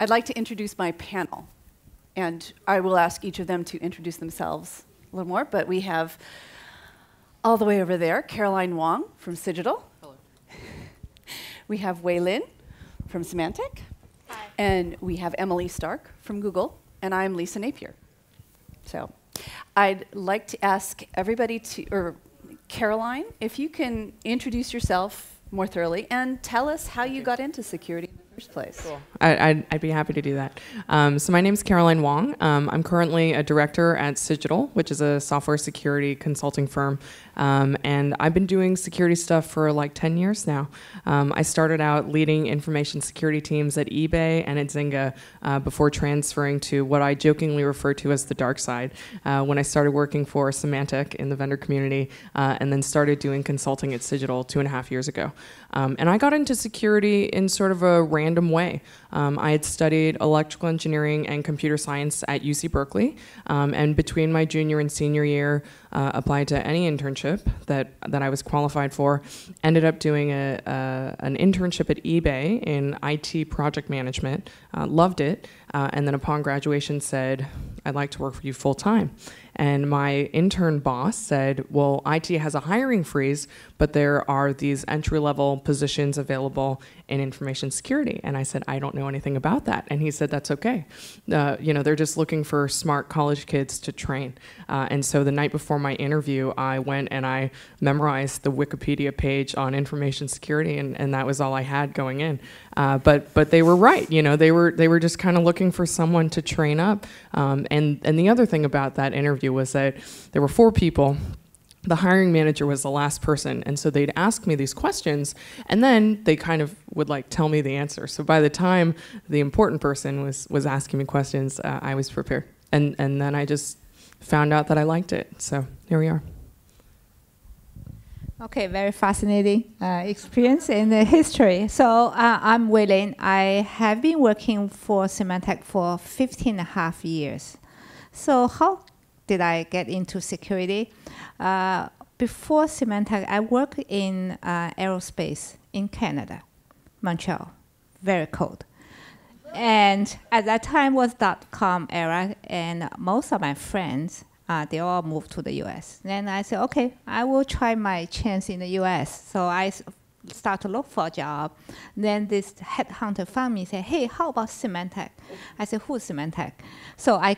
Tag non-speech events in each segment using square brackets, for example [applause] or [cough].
I'd like to introduce my panel. And I will ask each of them to introduce themselves a little more. But we have all the way over there Caroline Wong from Cigital. Hello. [laughs] We have Wei Lin from Symantec. Hi. And we have Emily Stark from Google. And I'm Lisa Napier. So I'd like to ask everybody to, or Caroline, if you can introduce yourself more thoroughly and tell us how you got into security in the first place. Cool. I, I'd, I'd be happy to do that. Um, so my name is Caroline Wong. Um, I'm currently a director at Cigital, which is a software security consulting firm. Um, and I've been doing security stuff for like 10 years now. Um, I started out leading information security teams at eBay and at Zynga uh, before transferring to what I jokingly refer to as the dark side uh, when I started working for Symantec in the vendor community uh, and then started doing consulting at Cigital two and a half years ago. Um, and I got into security in sort of a random way. Um, I had studied electrical engineering and computer science at UC Berkeley, um, and between my junior and senior year, uh, applied to any internship that that I was qualified for. Ended up doing a, a an internship at eBay in IT project management. Uh, loved it, uh, and then upon graduation said, "I'd like to work for you full time." And my intern boss said, Well, IT has a hiring freeze, but there are these entry level positions available in information security. And I said, I don't know anything about that. And he said, That's okay. Uh, you know, they're just looking for smart college kids to train. Uh, and so the night before my interview, I went and I memorized the Wikipedia page on information security, and, and that was all I had going in. Uh, but but they were right. You know, they were they were just kind of looking for someone to train up. Um, and and the other thing about that interview was that there were four people the hiring manager was the last person and so they'd ask me these questions and then they kind of would like tell me the answer so by the time the important person was was asking me questions uh, i was prepared and and then i just found out that i liked it so here we are Okay, very fascinating uh, experience in the history. So uh, I'm Wei Lin. I have been working for Symantec for 15 and a half years. So how did I get into security? Uh, before Symantec, I worked in uh, aerospace in Canada, Montreal, very cold. And at that time was dot-com era, and most of my friends uh, they all moved to the U.S. Then I said, okay, I will try my chance in the U.S. So I start to look for a job. Then this headhunter found me and said, hey, how about Symantec? I said, who's Symantec? So I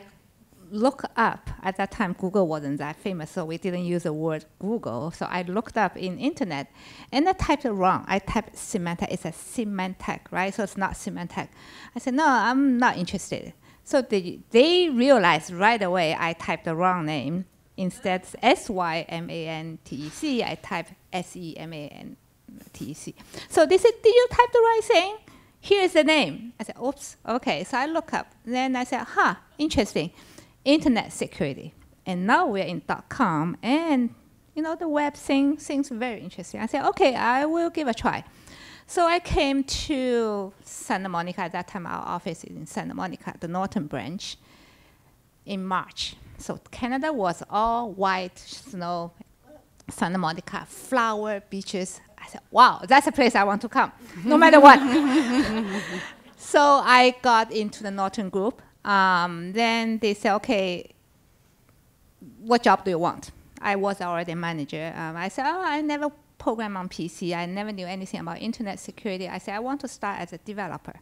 look up, at that time Google wasn't that famous, so we didn't use the word Google. So I looked up in internet and I typed it wrong. I typed Symantec, it's a Symantec, right? So it's not Symantec. I said, no, I'm not interested. So they, they realized right away I typed the wrong name. Instead, S-Y-M-A-N-T-E-C, I typed S-E-M-A-N-T-E-C. So they said, did you type the right thing? Here's the name. I said, oops, okay. So I look up. Then I said, huh, interesting. Internet security. And now we're in .com, and you know the web thing seems very interesting. I said, okay, I will give a try. So I came to Santa Monica. At that time, our office is in Santa Monica, the Norton branch, in March. So Canada was all white snow, Santa Monica, flower, beaches. I said, wow, that's a place I want to come, no matter what. [laughs] so I got into the Norton group. Um, then they said, okay, what job do you want? I was already a manager. Um, I said, oh, I never program on PC. I never knew anything about internet security. I said, I want to start as a developer.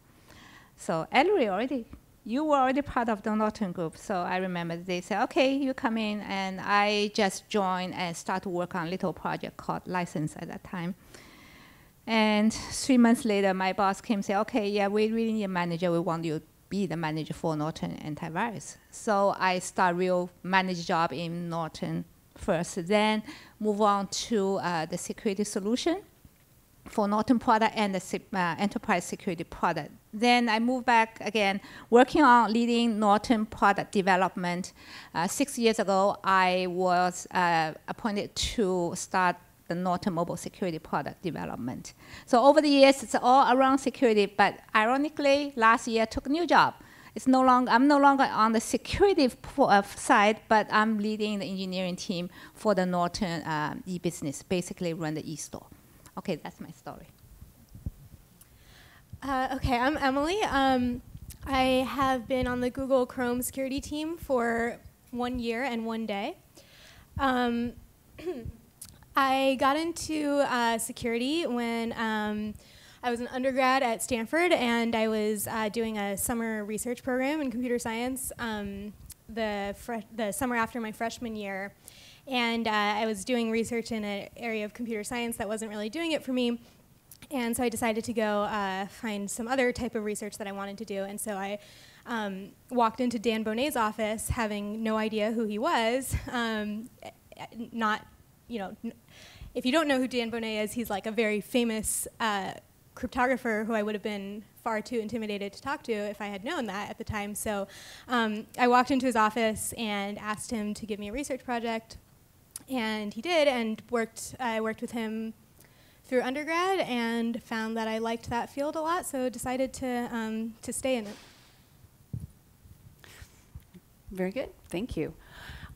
So Ellery already, you were already part of the Norton group. So I remember they said, okay, you come in. And I just joined and started to work on a little project called License at that time. And three months later, my boss came and said, okay, yeah, we really need a manager. We want you be the manager for Norton Antivirus. So I start real manager job in Norton first, then move on to uh, the security solution for Norton product and the uh, enterprise security product. Then I moved back again, working on leading Norton product development. Uh, six years ago, I was uh, appointed to start the Norton mobile security product development. So over the years, it's all around security, but ironically, last year I took a new job. It's no longer, I'm no longer on the security uh, side, but I'm leading the engineering team for the Norton um, e-business, basically run the e-store. Okay, that's my story. Uh, okay, I'm Emily. Um, I have been on the Google Chrome security team for one year and one day. Um, [clears throat] I got into uh, security when um, I was an undergrad at Stanford and I was uh, doing a summer research program in computer science um, the, the summer after my freshman year. And uh, I was doing research in an area of computer science that wasn't really doing it for me. And so I decided to go uh, find some other type of research that I wanted to do. And so I um, walked into Dan Boneh's office having no idea who he was, [laughs] um, not, you know, if you don't know who Dan Boneh is, he's like a very famous uh, cryptographer who I would have been far too intimidated to talk to if I had known that at the time. So um, I walked into his office and asked him to give me a research project, and he did, and worked. I worked with him through undergrad and found that I liked that field a lot, so decided to um, to stay in it. Very good, thank you.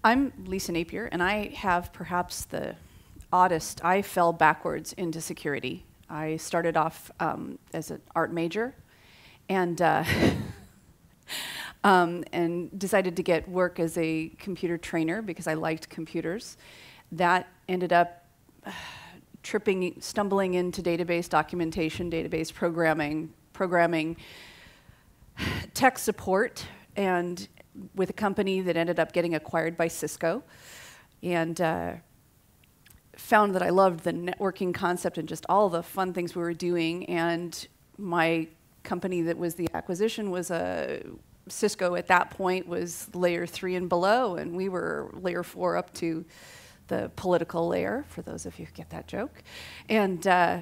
I'm Lisa Napier, and I have perhaps the oddest. I fell backwards into security. I started off um, as an art major, and uh, [laughs] um, and decided to get work as a computer trainer because I liked computers. That ended up [sighs] tripping, stumbling into database documentation, database programming, programming, [sighs] tech support, and with a company that ended up getting acquired by Cisco, and uh, found that I loved the networking concept and just all the fun things we were doing. And my company that was the acquisition was a Cisco at that point was layer three and below, and we were layer four up to the political layer, for those of you who get that joke. And uh,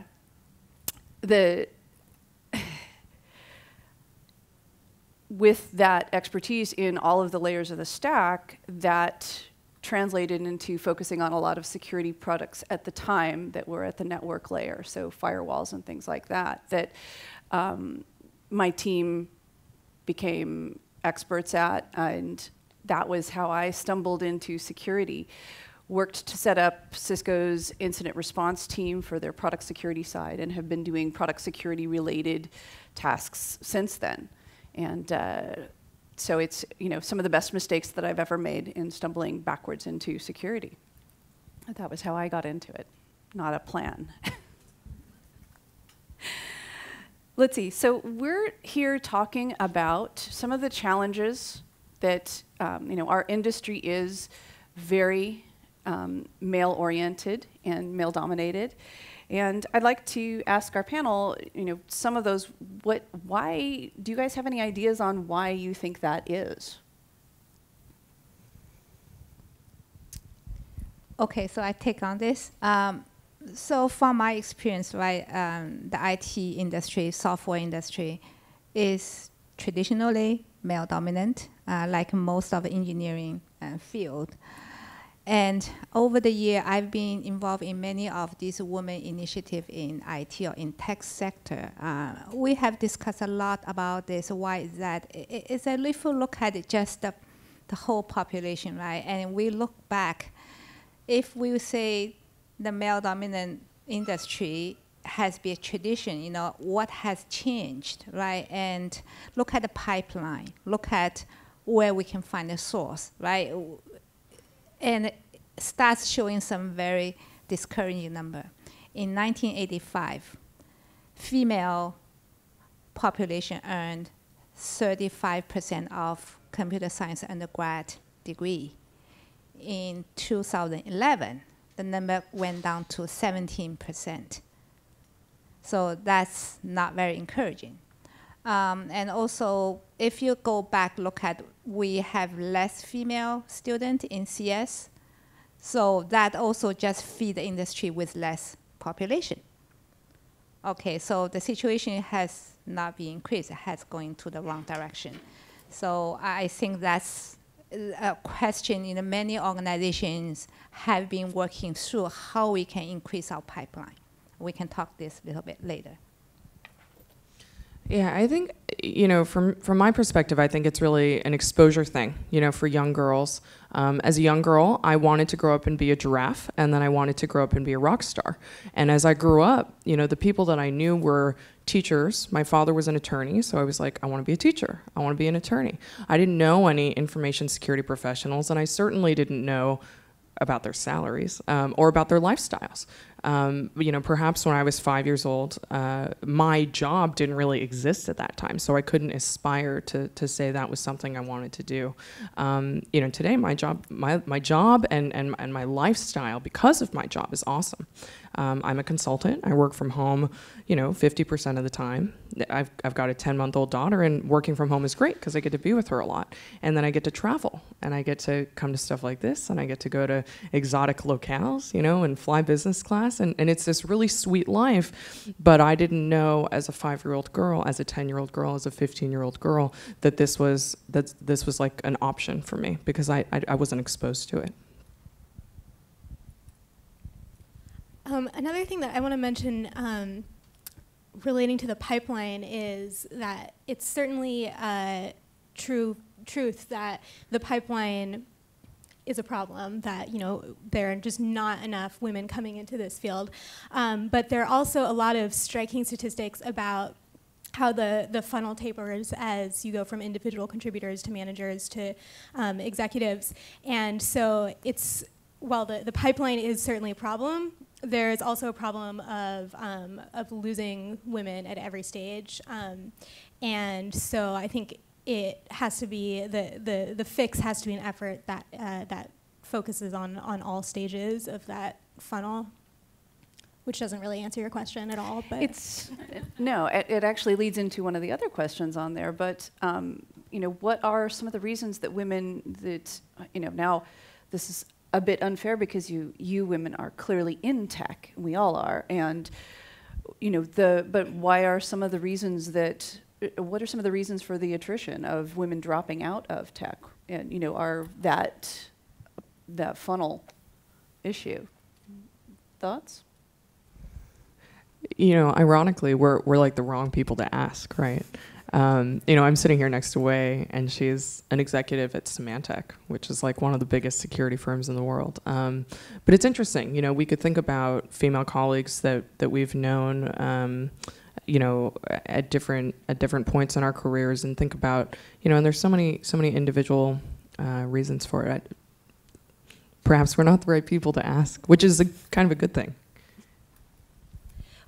the with that expertise in all of the layers of the stack, that translated into focusing on a lot of security products at the time that were at the network layer, so firewalls and things like that, that um, my team became experts at, and that was how I stumbled into security worked to set up Cisco's incident response team for their product security side and have been doing product security related tasks since then. And uh, so it's you know some of the best mistakes that I've ever made in stumbling backwards into security. That was how I got into it, not a plan. [laughs] Let's see. So we're here talking about some of the challenges that um, you know our industry is very um, male oriented and male dominated. And I'd like to ask our panel, you know, some of those, what, why, do you guys have any ideas on why you think that is? Okay, so I take on this. Um, so from my experience, right, um, the IT industry, software industry, is traditionally male dominant, uh, like most of the engineering uh, field. And over the year, I've been involved in many of these women initiatives in IT or in tech sector. Uh, we have discussed a lot about this. Why is that? It's a little look at it, just the, the whole population, right? And we look back. If we say the male-dominant industry has been a tradition, you know, what has changed, right? And look at the pipeline. Look at where we can find the source, right? And starts showing some very discouraging number. In 1985, female population earned 35% of computer science undergrad degree. In 2011, the number went down to 17%. So that's not very encouraging. Um, and also, if you go back, look at, we have less female student in CS. So that also just feed the industry with less population. Okay, so the situation has not been increased, it has going to the wrong direction. So I think that's a question in many organizations have been working through how we can increase our pipeline. We can talk this a little bit later. Yeah, I think you know, from from my perspective, I think it's really an exposure thing. You know, for young girls. Um, as a young girl, I wanted to grow up and be a giraffe, and then I wanted to grow up and be a rock star. And as I grew up, you know, the people that I knew were teachers. My father was an attorney, so I was like, I want to be a teacher. I want to be an attorney. I didn't know any information security professionals, and I certainly didn't know about their salaries um, or about their lifestyles. Um, you know, perhaps when I was five years old, uh, my job didn't really exist at that time, so I couldn't aspire to, to say that was something I wanted to do. Um, you know, today my job, my, my job and, and, and my lifestyle because of my job is awesome. Um, I'm a consultant. I work from home, you know, 50% of the time. I've, I've got a 10 month old daughter, and working from home is great because I get to be with her a lot. And then I get to travel, and I get to come to stuff like this, and I get to go to exotic locales, you know, and fly business class. And, and it's this really sweet life. But I didn't know as a five year old girl, as a 10 year old girl, as a 15 year old girl, that this was, that this was like an option for me because I, I, I wasn't exposed to it. Um, another thing that I want to mention um, relating to the pipeline is that it's certainly true truth that the pipeline is a problem that you know there are just not enough women coming into this field. Um, but there are also a lot of striking statistics about how the, the funnel tapers as you go from individual contributors to managers to um, executives. And so it's while the, the pipeline is certainly a problem there is also a problem of, um, of losing women at every stage. Um, and so I think it has to be, the, the, the fix has to be an effort that, uh, that focuses on, on all stages of that funnel, which doesn't really answer your question at all. But It's, no, it, it actually leads into one of the other questions on there, but, um, you know, what are some of the reasons that women that, you know, now, this is a bit unfair because you you women are clearly in tech. We all are, and you know the. But why are some of the reasons that? What are some of the reasons for the attrition of women dropping out of tech? And you know, are that that funnel issue? Thoughts? you know, ironically, we're we're like the wrong people to ask, right? Um, you know, I'm sitting here next to Wei, and she's an executive at Symantec, which is like one of the biggest security firms in the world. Um, but it's interesting, you know, we could think about female colleagues that that we've known, um, you know, at different at different points in our careers, and think about, you know, and there's so many so many individual uh, reasons for it. I, perhaps we're not the right people to ask, which is a kind of a good thing.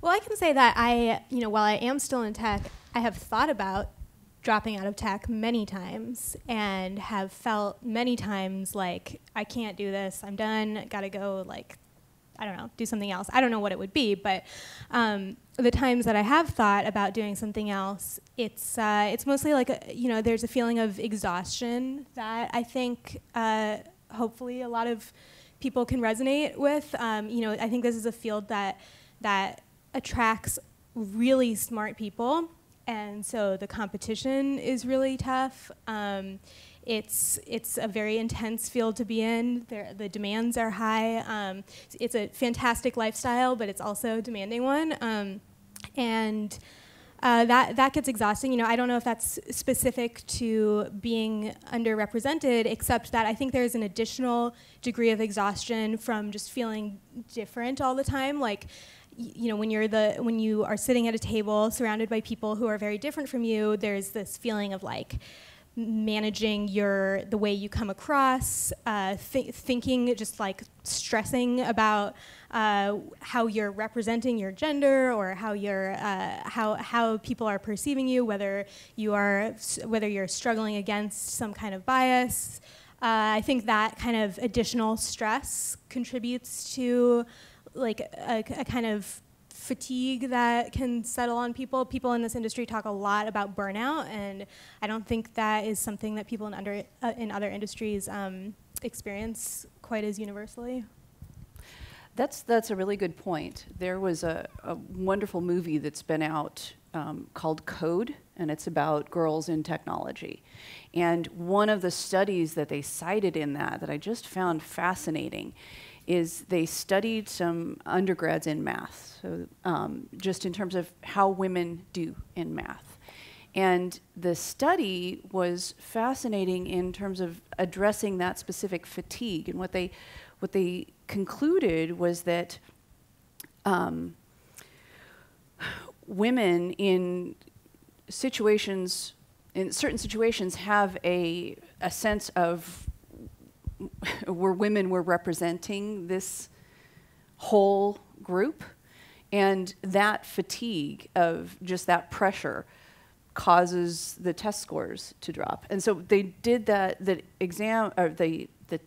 Well, I can say that I, you know, while I am still in tech, I have thought about dropping out of tech many times and have felt many times like I can't do this. I'm done. Got to go. Like, I don't know, do something else. I don't know what it would be, but um, the times that I have thought about doing something else, it's uh, it's mostly like a, you know, there's a feeling of exhaustion that I think uh, hopefully a lot of people can resonate with. Um, you know, I think this is a field that that attracts really smart people, and so the competition is really tough. Um, it's it's a very intense field to be in. There, the demands are high. Um, it's a fantastic lifestyle, but it's also a demanding one, um, and. Uh, that that gets exhausting. You know, I don't know if that's specific to being underrepresented, except that I think there's an additional degree of exhaustion from just feeling different all the time. Like, you know when you're the when you are sitting at a table surrounded by people who are very different from you there's this feeling of like managing your the way you come across uh, th- thinking just like stressing about uh, how you're representing your gender or how you're uh, how how people are perceiving you whether you are whether you're struggling against some kind of bias. Uh, I think that kind of additional stress contributes to like a, a, kind of fatigue that can settle on people. People in this industry talk a lot about burnout, and I don't think that is something that people in under uh, in other industries um, experience quite as universally. That's that's a really good point. There was a, a wonderful movie that's been out um, called Code, and it's about girls in technology. And one of the studies that they cited in that that I just found fascinating is they studied some undergrads in math, so um, just in terms of how women do in math. And the study was fascinating in terms of addressing that specific fatigue. And what they, what they concluded was that um, women in situations, in certain situations, have a, a sense of [laughs] where women were representing this whole group. And that fatigue of just that pressure causes the test scores to drop. And so they did that, the exam, or the, the,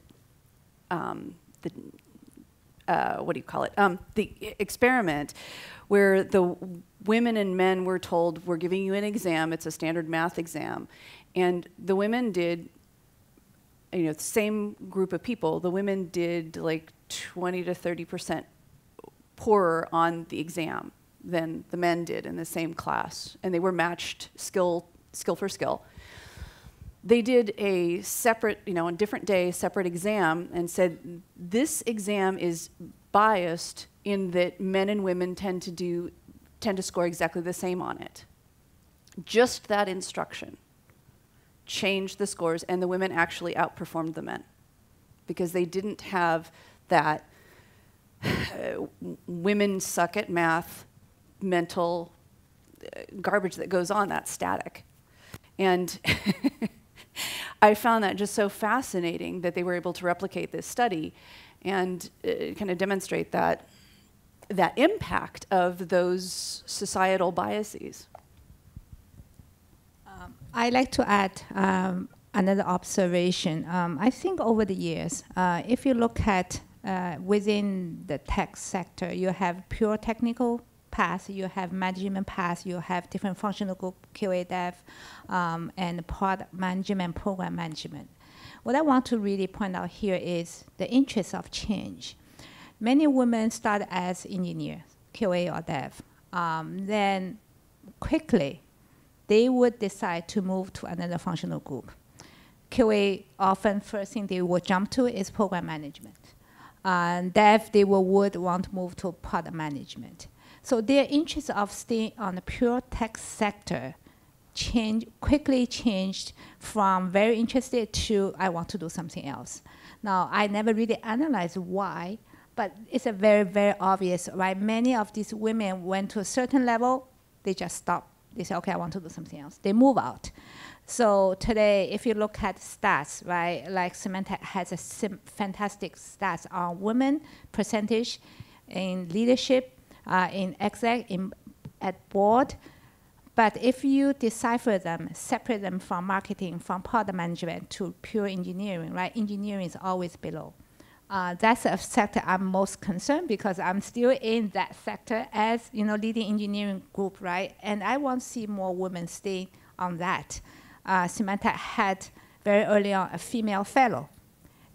um, the uh, what do you call it? Um, the experiment where the women and men were told, we're giving you an exam, it's a standard math exam. And the women did, you know, the same group of people, the women did like 20 to 30% poorer on the exam than the men did in the same class, and they were matched skill, skill for skill. They did a separate, you know, a different day, separate exam, and said this exam is biased in that men and women tend to do, tend to score exactly the same on it. Just that instruction changed the scores, and the women actually outperformed the men because they didn't have that [sighs] women suck at math mental uh, garbage that goes on, that static. And [laughs] I found that just so fascinating that they were able to replicate this study and uh, kind of demonstrate that that impact of those societal biases. I like to add um, another observation. Um, I think over the years, uh, if you look at uh, within the tech sector, you have pure technical path, you have management path, you have different functional group, QA dev, um, and product management, program management. What I want to really point out here is the interest of change. Many women start as engineers, QA or dev. Um, then quickly, they would decide to move to another functional group. QA often first thing they will jump to is program management. Uh, and dev, they will, would want to move to product management. So their interest of staying on the pure tech sector change, quickly changed from very interested to I want to do something else. Now, I never really analyzed why, but it's a very, very obvious, right? Many of these women went to a certain level, they just stop. They say, okay, I want to do something else. They move out. So today, if you look at stats, right, like Symantec has a fantastic stats on women percentage in leadership uh, in exec, in, at board. But if you decipher them, separate them from marketing, from product management to pure engineering, right? Engineering is always below. Uh, that's a sector I'm most concerned because I'm still in that sector as you know leading engineering group, right? And I want to see more women stay on that. Uh, Symantec had very early on a female fellow,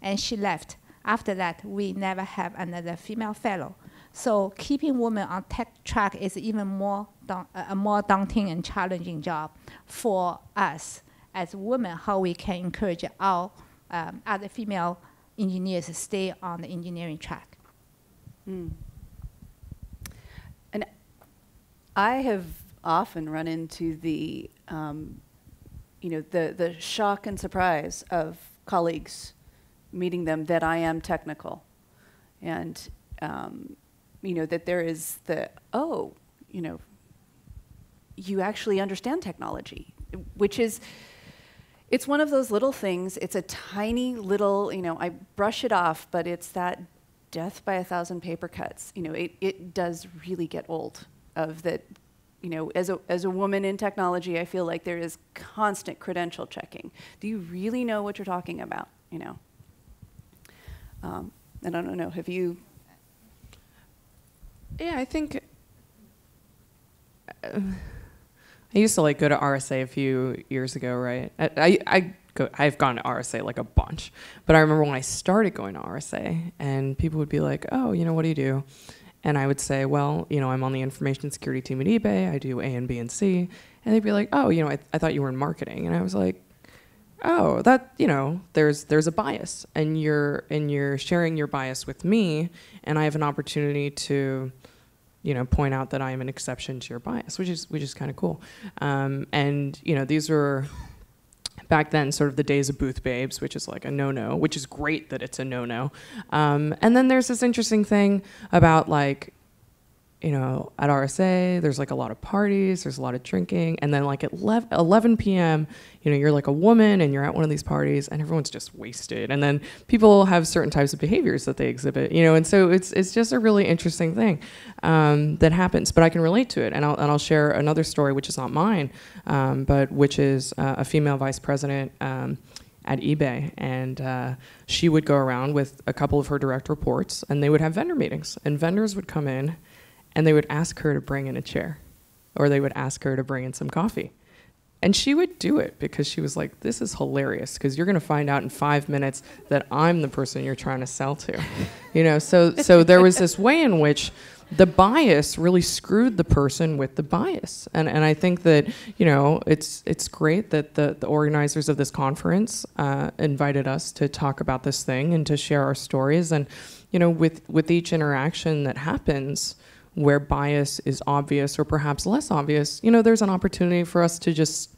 and she left. After that, we never have another female fellow. So keeping women on tech track is even more a more daunting and challenging job for us as women. How we can encourage our um, other female engineers stay on the engineering track. Mm. And I have often run into the, um, you know, the the shock and surprise of colleagues meeting them that I am technical, and um, you know, that there is the, oh, you know, you actually understand technology, which is, it's one of those little things. It's a tiny little, you know, I brush it off, but it's that death by a thousand paper cuts. You know, it, it does really get old of that, you know, as a, as a woman in technology, I feel like there is constant credential checking. Do you really know what you're talking about, you know? Um, and I don't know, have you yeah, I think uh, I used to like go to RSA a few years ago, right? I, I, I go, I've gone to RSA like a bunch, but I remember when I started going to RSA, and people would be like, "Oh, you know, what do you do?" And I would say, "Well, you know, I'm on the information security team at eBay. I do A and B and C." And they'd be like, "Oh, you know, I, I thought you were in marketing," and I was like, oh that you know there's there's a bias and you're and you're sharing your bias with me and i have an opportunity to you know, point out that I am an exception to your bias, which is which is kind of cool. Um, and you know, these were back then sort of the days of booth babes, which is like a no-no, which is great that it's a no-no. Um, and then there's this interesting thing about like you know, at RSA, there's like a lot of parties, there's a lot of drinking, and then like at 11 p.m., you know, you're like a woman and you're at one of these parties, and everyone's just wasted, and then people have certain types of behaviors that they exhibit, you know, and so it's it's just a really interesting thing um, that happens. But I can relate to it, and I'll and I'll share another story, which is not mine, um, but which is uh, a female vice president. Um, at eBay, and uh, she would go around with a couple of her direct reports, and they would have vendor meetings, and vendors would come in and they would ask her to bring in a chair or they would ask her to bring in some coffee. And she would do it because she was like, this is hilarious because you're going to find out in five minutes that I'm the person you're trying to sell to. you know, so, so there was this way in which the bias really screwed the person with the bias. And, and I think that, you know, it's, it's great that the, the organizers of this conference uh, invited us to talk about this thing and to share our stories. And, you know, with, with each interaction that happens, where bias is obvious or perhaps less obvious, you know, there's an opportunity for us to just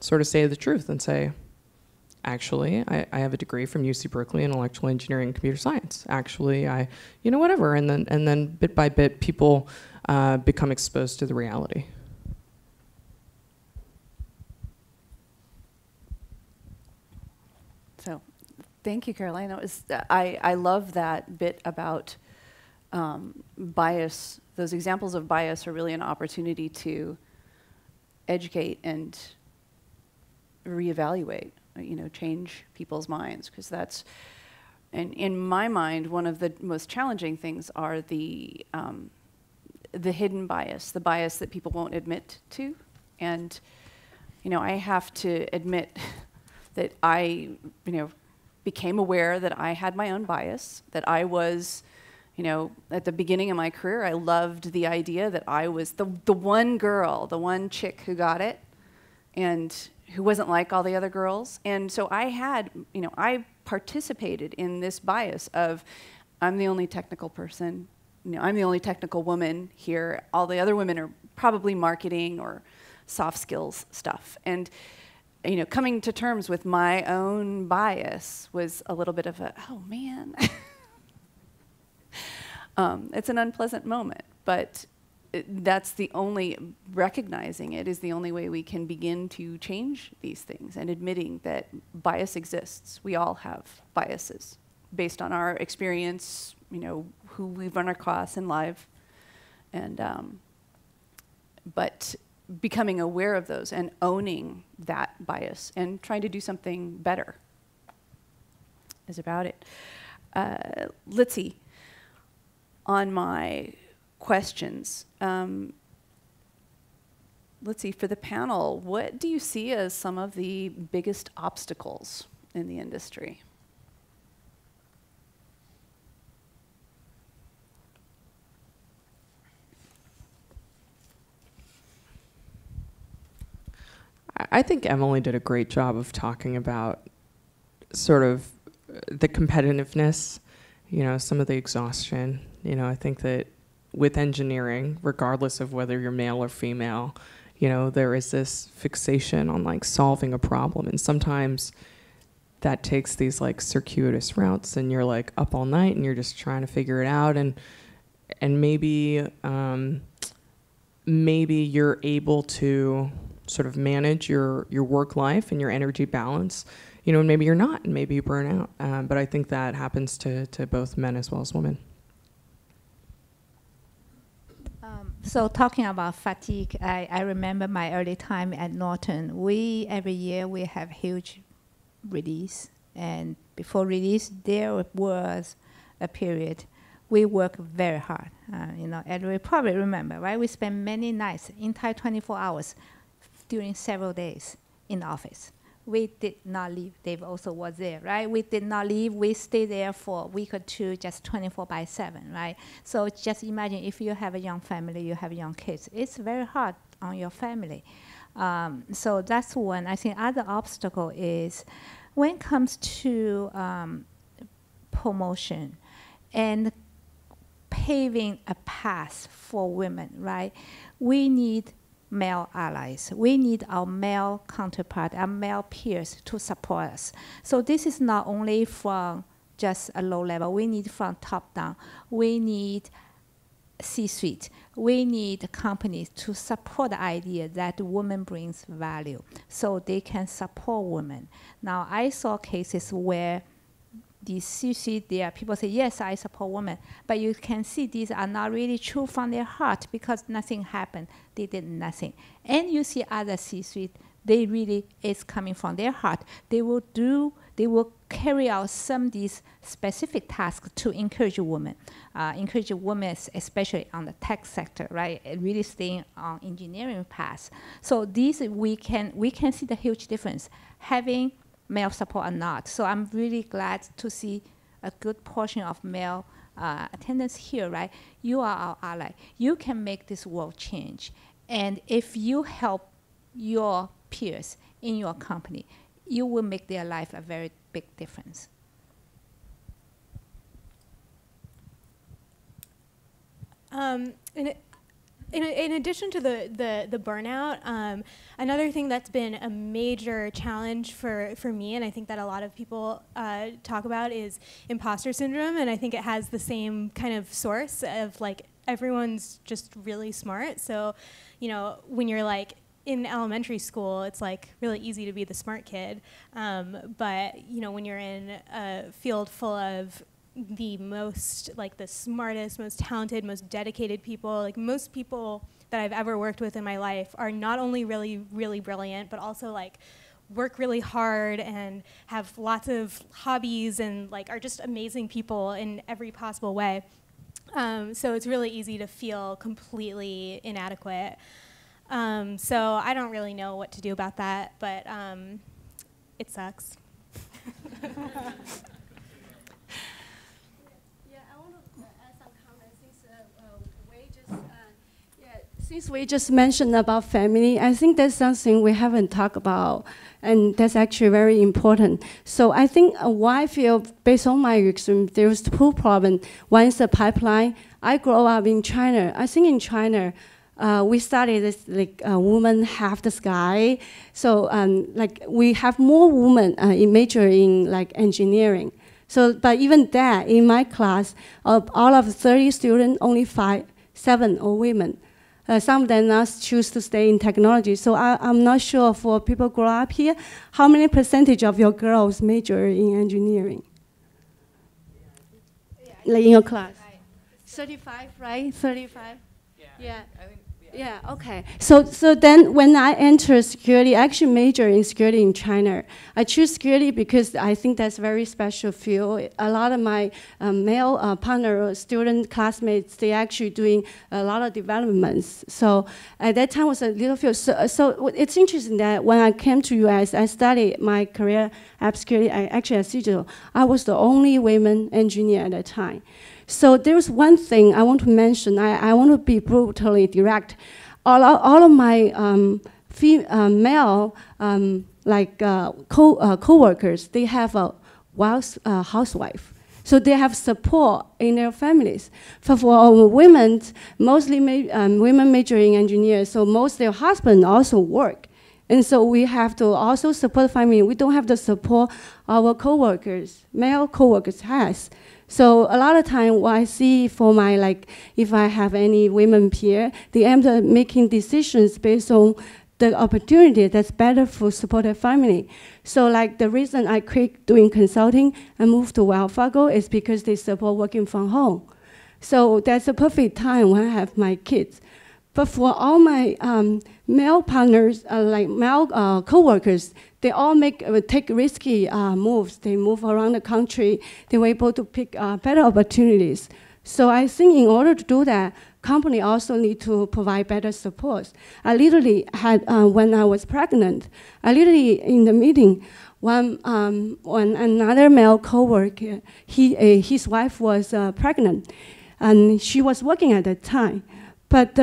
sort of say the truth and say, actually, I, I have a degree from UC Berkeley in electrical engineering and computer science. Actually, I, you know, whatever. And then, and then bit by bit, people uh, become exposed to the reality. So, thank you, Caroline. That was I. I love that bit about um, bias, those examples of bias are really an opportunity to educate and reevaluate, you know, change people's minds, because that's, and in my mind, one of the most challenging things are the, um, the hidden bias, the bias that people won't admit to. And, you know, I have to admit [laughs] that I, you know, became aware that I had my own bias, that I was you know, at the beginning of my career, I loved the idea that I was the, the one girl, the one chick who got it and who wasn't like all the other girls. And so I had, you know, I participated in this bias of I'm the only technical person, you know, I'm the only technical woman here. All the other women are probably marketing or soft skills stuff. And, you know, coming to terms with my own bias was a little bit of a, oh man. [laughs] Um, it's an unpleasant moment, but that's the only, recognizing it is the only way we can begin to change these things and admitting that bias exists. We all have biases based on our experience, you know, who we've run across in life. And, um, but becoming aware of those and owning that bias and trying to do something better is about it. Uh, Litzy, on my questions. Um, let's see, for the panel, what do you see as some of the biggest obstacles in the industry? I think Emily did a great job of talking about sort of the competitiveness, you know, some of the exhaustion, you know, I think that with engineering, regardless of whether you're male or female, you know, there is this fixation on like solving a problem. And sometimes that takes these like circuitous routes and you're like up all night and you're just trying to figure it out. And and maybe um, maybe you're able to sort of manage your your work life and your energy balance you know and maybe you're not and maybe you burn out. Um, but i think that happens to, to both men as well as women So talking about fatigue, I, I remember my early time at Norton. We every year we have huge release, and before release there was a period we work very hard. Uh, you know, and we probably remember, right? We spent many nights, entire 24 hours, during several days in office we did not leave. Dave also was there, right? We did not leave. We stayed there for a week or two, just 24 by 7, right? So just imagine if you have a young family, you have young kids. It's very hard on your family. Um, so that's one. I think other obstacle is when it comes to um, promotion and paving a path for women, right? We need male allies. We need our male counterpart, our male peers to support us. So this is not only from just a low level. We need from top down. We need C-suite. We need companies to support the idea that women brings value, so they can support women. Now, I saw cases where the C-suite there, people say, yes, I support women, but you can see these are not really true from their heart because nothing happened. They did nothing. And you see other C-suite, they really is coming from their heart. They will do, they will carry out some these specific tasks to encourage women, uh, encourage women, especially on the tech sector, right? Really staying on engineering path. So these we can we can see the huge difference having male support or not. So I'm really glad to see a good portion of male uh, attendance here, right? You are our ally. You can make this world change. And if you help your peers in your company, you will make their life a very big difference. Um, in, in, in addition to the, the, the burnout, um, another thing that's been a major challenge for, for me, and I think that a lot of people uh, talk about, is imposter syndrome. And I think it has the same kind of source of like everyone's just really smart. So, you know, when you're like in elementary school, it's like really easy to be the smart kid. Um, but you know, when you're in a field full of the most, like the smartest, most talented, most dedicated people, like most people that I've ever worked with in my life are not only really, really brilliant, but also like work really hard and have lots of hobbies and like are just amazing people in every possible way. Um, so it's really easy to feel completely inadequate. Um, so I don't really know what to do about that, but um, it sucks. [laughs] Yeah, I want to add some comments since uh, uh, we just uh, yeah since we just mentioned about family. I think that's something we haven't talked about, and that's actually very important. So I think uh, what I feel based on my experience, there's two problems. One is the pipeline. I grew up in China. I think in China uh, we studied this like uh, women half the sky. So um, like we have more women uh, in major in like engineering. So but even that in my class, of all of 30 students, only five, seven are women. Uh, some of them not choose to stay in technology. So I, am not sure for people grow up here, how many percentage of your girls major in engineering? Yeah, like in your class? 35, right? 35? Yeah. yeah. Yeah, okay. So, so then when I enter security, I actually major in security in China. I choose security because I think that's a very special field. A lot of my um, male uh, partner, student, classmates, they actually doing a lot of developments. So at that time was a little field. So, so it's interesting that when I came to US, I studied my career app security, I actually at Cigital, I was the only women engineer at that time. So there's one thing I want to mention. I, I want to be brutally direct. All, all of my um, uh, male um, like uh, co uh, co-workers, they have a wife, uh, housewife. So they have support in their families. For, for women, mostly ma um, women majoring engineers, so most their husbands also work. And so we have to also support family. We don't have to support our co-workers, male co-workers has. So a lot of time what I see for my like if I have any women peer, they end up making decisions based on the opportunity that's better for supported family. So like the reason I quit doing consulting and moved to Wells Fargo is because they support working from home. So that's a perfect time when I have my kids. But for all my um, male partners, uh, like male uh, coworkers, they all make uh, take risky uh, moves. They move around the country. They were able to pick uh, better opportunities. So I think in order to do that, company also need to provide better support. I literally had uh, when I was pregnant. I literally in the meeting. One, um, when another male coworker, he, his wife was pregnant, and she was working at that time. But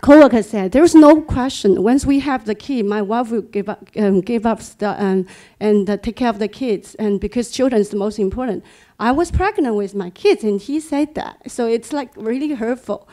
coworker said, "There's no question. Once we have the kid, my wife will give up, um, give up um, and uh, take care of the kids, and because children is the most important." I was pregnant with my kids, and he said that. So it's like really hurtful.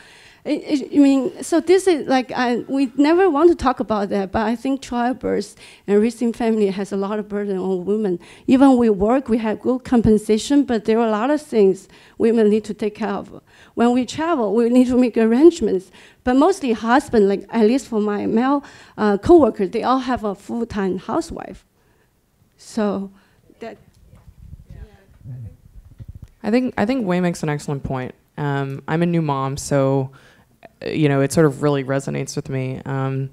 I, mean, so this is like, I, we never want to talk about that, but I think childbirth and raising family has a lot of burden on women. Even we work, we have good compensation, but there are a lot of things women need to take care of. When we travel, we need to make arrangements. But mostly husband, like at least for my male uh, coworkers, they all have a full-time housewife. So that I think I think Wei makes an excellent point. Um, I'm a new mom, so you know it sort of really resonates with me. Um,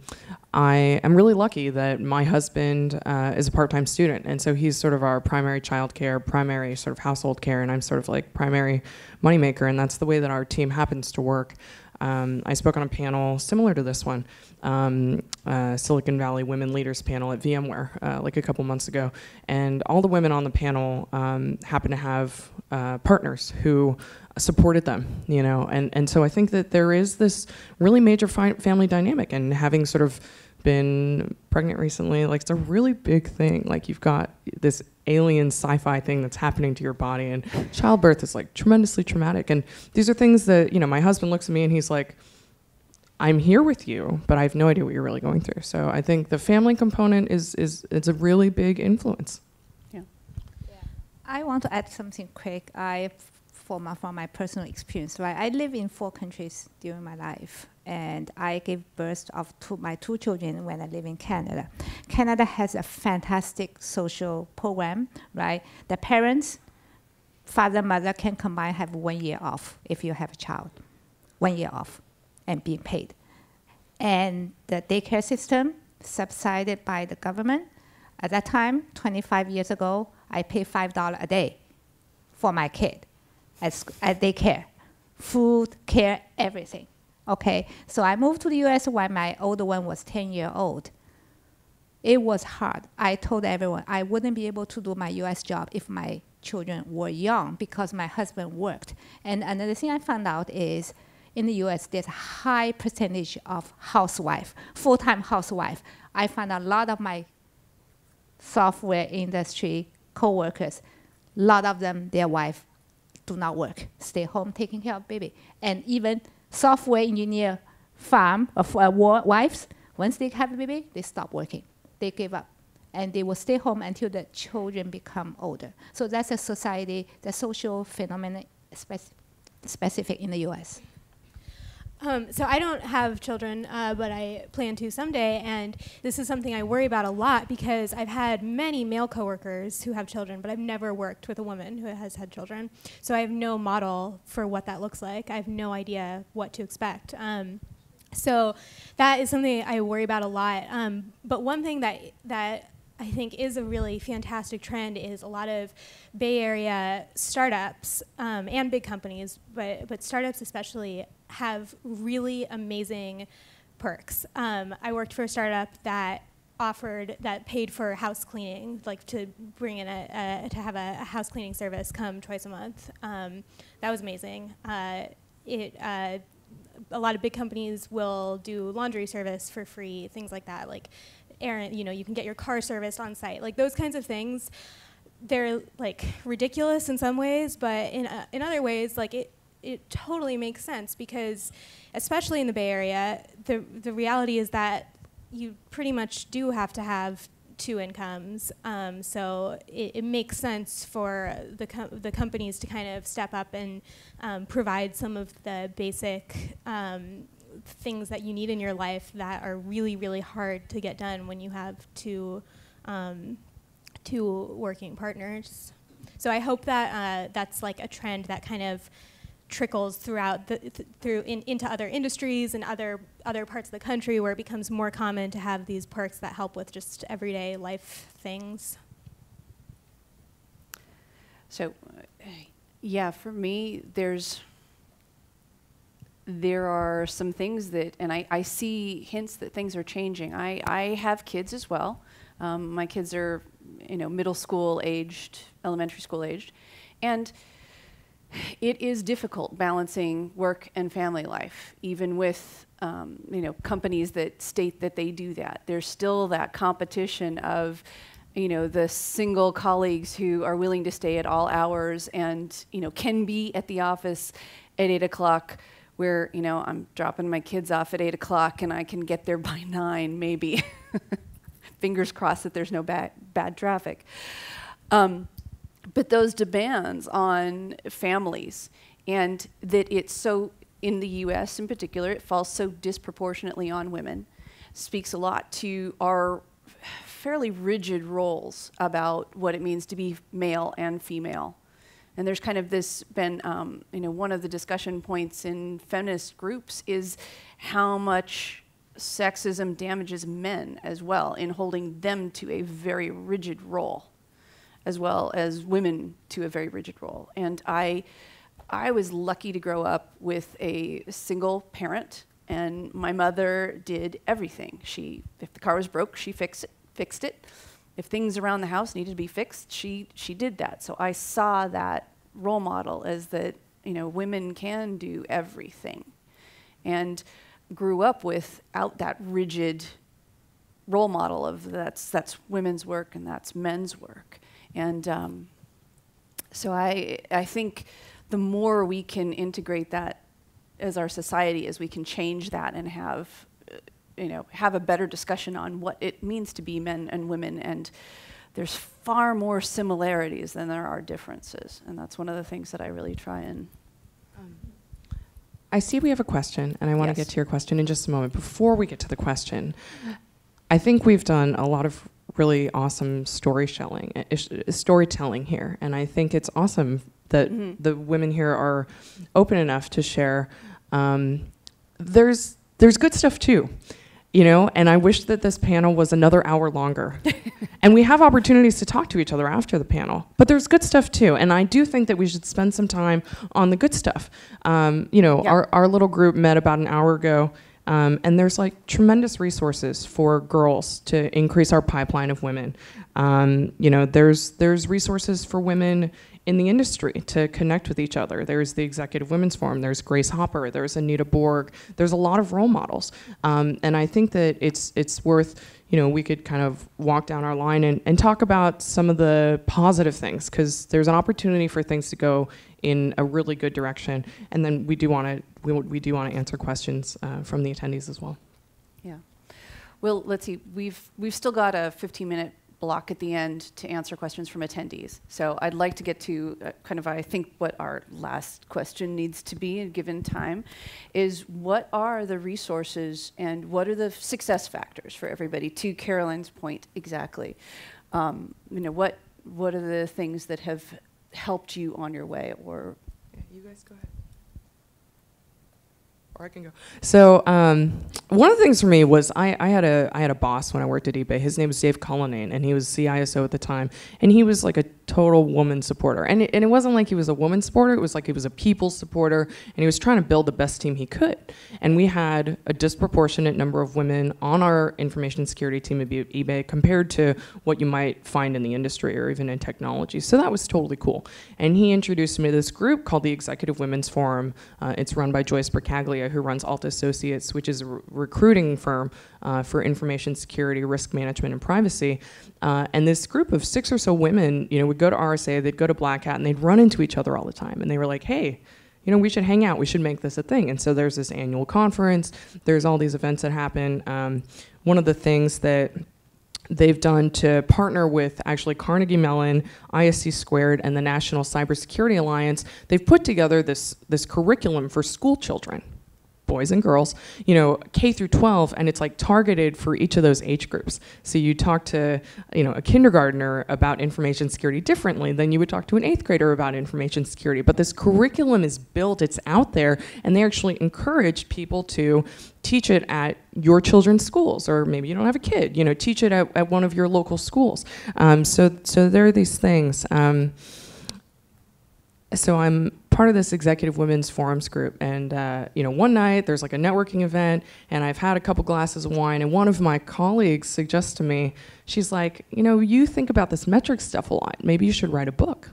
I am really lucky that my husband uh, is a part-time student, and so he's sort of our primary childcare, primary sort of household care, and I'm sort of like primary moneymaker, and that's the way that our team happens to work. Um, I spoke on a panel similar to this one, um, uh, Silicon Valley Women Leaders panel at VMware, uh, like a couple months ago, and all the women on the panel um, happen to have uh, partners who supported them, you know, and and so I think that there is this really major fi- family dynamic, and having sort of been pregnant recently, like it's a really big thing. Like you've got this alien sci-fi thing that's happening to your body, and childbirth is like tremendously traumatic. And these are things that you know, my husband looks at me and he's like, "I'm here with you, but I have no idea what you're really going through." So I think the family component is is it's a really big influence. Yeah. yeah. I want to add something quick. I, from my, from my personal experience, right? I live in four countries during my life, and I gave birth of two, my two children when I live in Canada. Canada has a fantastic social program, right? The parents, father, mother can combine have one year off if you have a child, one year off, and being paid. And the daycare system subsidized by the government. At that time, 25 years ago, I pay $5 a day for my kid at, sc- at daycare, food, care, everything. Okay, so I moved to the US when my older one was 10 year old. It was hard. I told everyone I wouldn't be able to do my US job if my children were young because my husband worked. And another thing I found out is in the US, there's a high percentage of housewife, full-time housewife. I found a lot of my software industry co-workers, a lot of them, their wife do not work, stay home taking care of baby. And even software engineer farm of uh, wives, once they have a baby, they stop working. They give up. And they will stay home until the children become older. So that's a society, the social phenomenon spec- specific in the US. Um, so I don't have children, uh, but I plan to someday, and this is something I worry about a lot because I've had many male coworkers who have children, but I've never worked with a woman who has had children. So I have no model for what that looks like. I have no idea what to expect. Um, so that is something I worry about a lot. Um, but one thing that that I think is a really fantastic trend is a lot of Bay Area startups um, and big companies, but but startups especially have really amazing perks. Um, I worked for a startup that offered that paid for house cleaning, like to bring in a, a to have a, a, house cleaning service come twice a month. Um, that was amazing. Uh, it uh, a lot of big companies will do laundry service for free, things like that. Like, Aaron, you know, you can get your car serviced on site. Like those kinds of things. They're like ridiculous in some ways, but in uh, in other ways, like it it totally makes sense because, especially in the Bay Area, the the reality is that you pretty much do have to have two incomes. Um, so it, it, makes sense for the com- the companies to kind of step up and um, provide some of the basic. Um, things that you need in your life that are really really hard to get done when you have two um, two working partners so I hope that uh, that's like a trend that kind of trickles throughout the, th- through in, into other industries and other other parts of the country where it becomes more common to have these perks that help with just everyday life things. So, uh, yeah, for me, there's there are some things that, and I, I see hints that things are changing. I, I have kids as well. Um, my kids are, you know, middle school aged, elementary school aged, and it is difficult balancing work and family life, even with um, you know companies that state that they do that. There's still that competition of you know, the single colleagues who are willing to stay at all hours and, you know, can be at the office at eight o'clock where, you know, I'm dropping my kids off at eight o'clock and I can get there by [laughs] nine, maybe. [laughs] Fingers crossed that there's no bad, bad traffic. Um, but those demands on families and that it's so, in the US in particular, it falls so disproportionately on women, speaks a lot to our fairly rigid roles about what it means to be male and female. And there's kind of this been, um, you know, one of the discussion points in feminist groups is how much sexism damages men as well in holding them to a very rigid role, as well as women to a very rigid role. And I, I was lucky to grow up with a single parent, and my mother did everything. She, if the car was broke, she fixed it fixed it. If things around the house needed to be fixed, she she did that. So I saw that role model as that you know women can do everything, and grew up without that rigid role model of that's that's women's work and that's men's work, and um, so I I think the more we can integrate that as our society, as we can change that and have you know, have a better discussion on what it means to be men and women. And there's far more similarities than there are differences. And that's one of the things that I really try and. I see we have a question, and I want to Yes. get to your question in just a moment. Before we get to the question, I think we've done a lot of really awesome story shelling, uh, storytelling here, and I think it's awesome that Mhm. the women here are open enough to share. Um, there's there's good stuff too, you know, and I wish that this panel was another hour longer. [laughs] and we have opportunities to talk to each other after the panel, but there's good stuff too, and I do think that we should spend some time on the good stuff. Um, you know, Yeah. our our little group met about an hour ago. Um, and there's like tremendous resources for girls to increase our pipeline of women. Um, you know, there's there's resources for women in the industry to connect with each other. There's the Executive Women's Forum. There's Grace Hopper. There's Anita Borg. There's a lot of role models, um, and I think that it's it's worth you know we could kind of walk down our line and, and talk about some of the positive things because there's an opportunity for things to go in a really good direction, and then we do want to we, we do want to answer questions uh, from the attendees as well. Yeah. Well, let's see. We've we've still got a 15 minute block at the end to answer questions from attendees. So I'd like to get to uh, kind of I think what our last question needs to be given time is what are the resources and what are the success factors for everybody to Caroline's point exactly. Um, you know what what are the things that have helped you on your way or you guys go ahead. I can go. So um, one of the things for me was I, I had a I had a boss when I worked at eBay. His name was Dave Cullinane, and he was CISO at the time. And he was like a total woman supporter. And it, and it wasn't like he was a woman supporter. It was like he was a people supporter, and he was trying to build the best team he could. And we had a disproportionate number of women on our information security team at eBay compared to what you might find in the industry or even in technology. So that was totally cool. And he introduced me to this group called the Executive Women's Forum. Uh, it's run by Joyce Brocaglia, who runs Alta Associates, which is a re- recruiting firm uh, for information security, risk management, and privacy. Uh, and this group of six or so women, you know, would go to RSA, they'd go to Black Hat, and they'd run into each other all the time. And they were like, hey, you know, we should hang out. We should make this a thing. And so there's this annual conference. There's all these events that happen. Um, one of the things that they've done to partner with actually Carnegie Mellon, ISC Squared, and the National Cybersecurity Alliance, they've put together this this curriculum for school children boys and girls, you know, K through 12, and it's like targeted for each of those age groups. So you talk to, you know, a kindergartner about information security differently than you would talk to an eighth grader about information security. But this curriculum is built, it's out there, and they actually encourage people to teach it at your children's schools, or maybe you don't have a kid, you know, teach it at, at one of your local schools. Um, so, so there are these things. Um, so I'm part of this executive women's forums group, and uh, you know, one night there's like a networking event, and I've had a couple glasses of wine, and one of my colleagues suggests to me, she's like, you know, you think about this metric stuff a lot. Maybe you should write a book.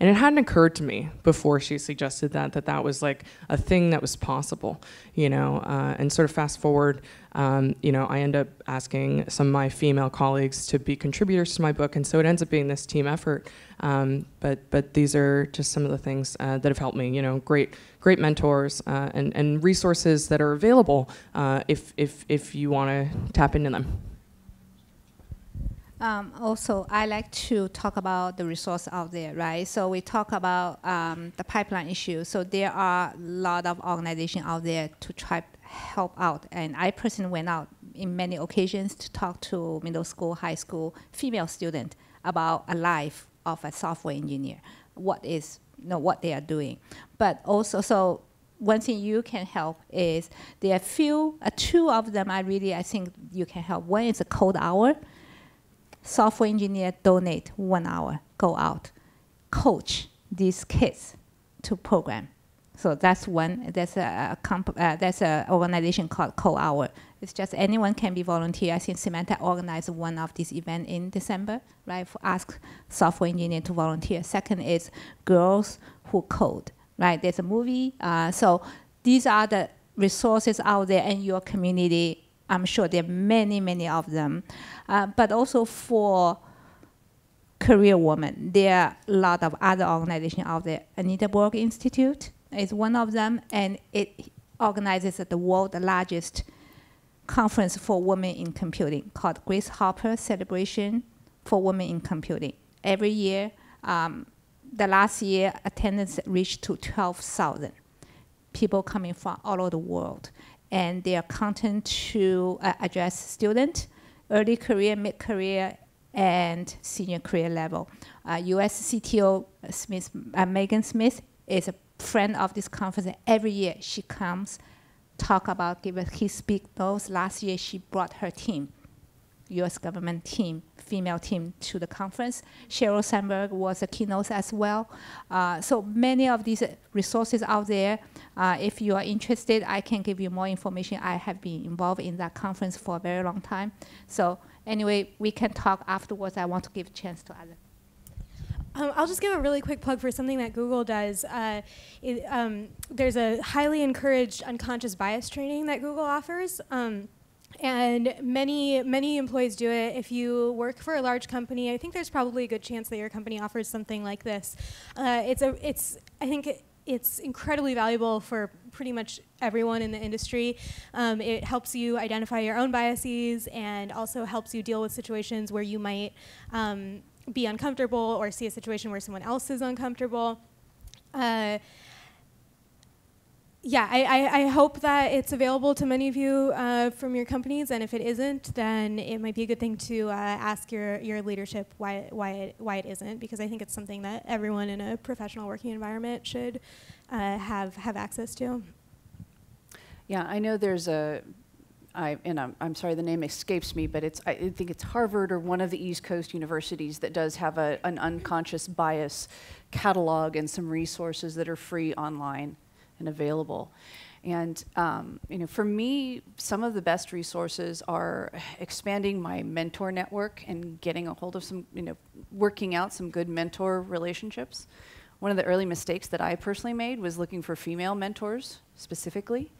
And it hadn't occurred to me before she suggested that that that was like a thing that was possible, you know. Uh, and sort of fast forward, um, you know, I end up asking some of my female colleagues to be contributors to my book, and so it ends up being this team effort. Um, but but these are just some of the things uh, that have helped me. You know, great great mentors uh, and and resources that are available uh, if if if you want to tap into them. Um, also, I like to talk about the resource out there, right? So we talk about um, the pipeline issue. So there are a lot of organizations out there to try help out, and I personally went out in many occasions to talk to middle school, high school female students about a life of a software engineer, what is you know, what they are doing, but also so one thing you can help is there are few, uh, two of them I really I think you can help. One is a code hour software engineer donate one hour, go out, coach these kids to program. So that's one. That's a, a comp, uh, that's an organization called Co Hour. It's just anyone can be volunteer. I think Symantec organized one of these events in December, right? For ask software engineer to volunteer. Second is girls who code, right? There's a movie. Uh, so these are the resources out there in your community I'm sure there are many, many of them. Uh, but also for career women, there are a lot of other organizations out there. Anita Borg Institute is one of them, and it organizes the world's largest conference for women in computing called Grace Hopper Celebration for Women in Computing. Every year, um, the last year attendance reached to 12,000 people coming from all over the world and their content to uh, address student, early career, mid-career, and senior career level. Uh, U.S. CTO Smith, uh, Megan Smith is a friend of this conference. Every year she comes, talk about, give a key speak those. Last year she brought her team, U.S. government team, female team to the conference. Sheryl Sandberg was a keynote as well. Uh, so many of these resources out there. Uh, if you are interested, I can give you more information. I have been involved in that conference for a very long time. So anyway, we can talk afterwards. I want to give a chance to others. Um, I'll just give a really quick plug for something that Google does. Uh, it, um, there's a highly encouraged unconscious bias training that Google offers. Um, and many many employees do it. If you work for a large company, I think there's probably a good chance that your company offers something like this. Uh, it's a it's I think it, it's incredibly valuable for pretty much everyone in the industry. Um, it helps you identify your own biases and also helps you deal with situations where you might um, be uncomfortable or see a situation where someone else is uncomfortable. Uh, yeah, I, I, I, hope that it's available to many of you uh, from your companies, and if it isn't, then it might be a good thing to uh, ask your, your leadership why, why, it, why it isn't, because I think it's something that everyone in a professional working environment should uh, have, have access to. Yeah, I know there's a, I, and I'm, I'm sorry the name escapes me, but it's, I think it's Harvard or one of the East Coast universities that does have a, an unconscious bias catalog and some resources that are free online and available. And um, you know, for me, some of the best resources are expanding my mentor network and getting a hold of some, you know, working out some good mentor relationships. One of the early mistakes that I personally made was looking for female mentors specifically,